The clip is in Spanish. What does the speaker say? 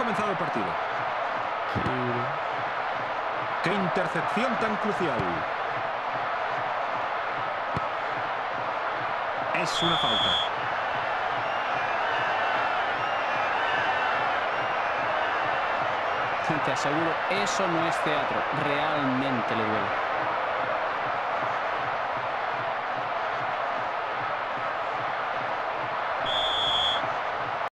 comenzado el partido. ¡Qué intercepción tan crucial! Es una falta. Te aseguro, eso no es teatro. Realmente le.